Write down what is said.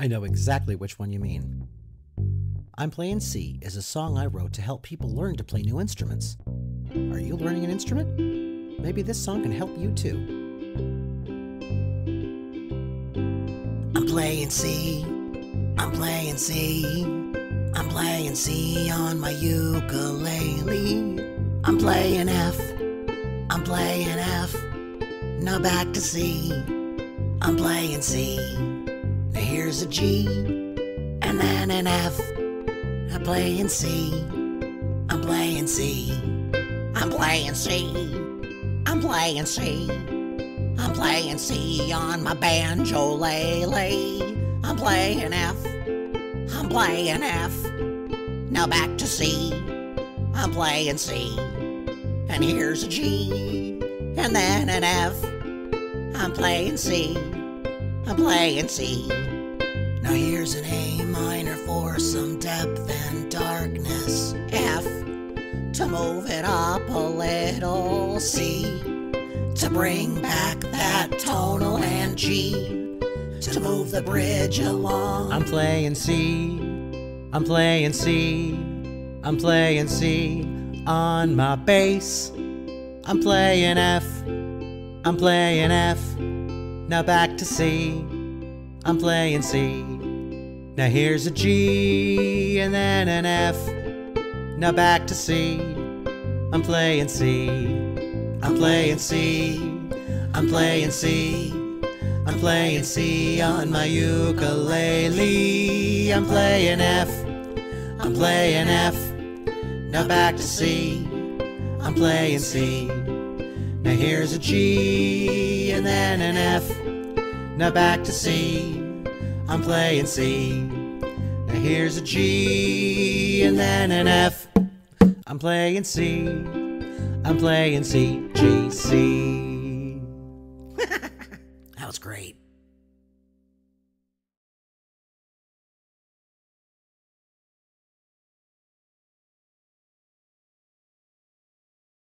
I know exactly which one you mean. I'm Playing C is a song I wrote to help people learn to play new instruments. Are you learning an instrument? Maybe this song can help you too. I'm playing C. I'm playing C. I'm playing C on my ukulele. I'm playing F. I'm playing F. Now back to C. I'm playing C. Here's a G. And then an F. I'm playing C. I'm playing C. I'm playing C. I'm playing C. I'm playing C on my banjolele. I'm playing F. I'm playing F. Now back to C. I'm playing C. And here's a G. And then an F. I'm playing C. I'm playing C. Now here's an A minor for some depth and darkness. F. To move it up a little. C to bring back that tonal and G to move the bridge along. I'm playing C. I'm playing C. I'm playing C on my bass. I'm playing F. I'm playing F. Now back to C. I'm playing C. Now here's a G and then an F. Now back to C. I'm playing C. I'm playing C. I'm playing C. I'm playing C on my ukulele. I'm playing F. I'm playing F. Now back to C. I'm playing C. Now here's a G and then an F. Now back to C. I'm playing C. Now here's a G and then an F. I'm playing C. I'm playing C, G, C. That was great.